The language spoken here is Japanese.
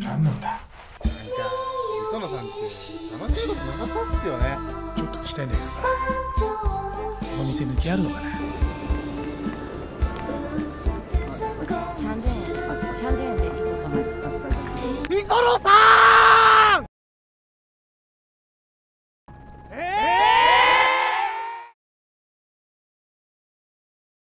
何なんだ？なんか磯野さんって楽しいこと長そうっすよね。ちょっと聞きたいんだけどさこの店抜きあるのかな？磯野さん！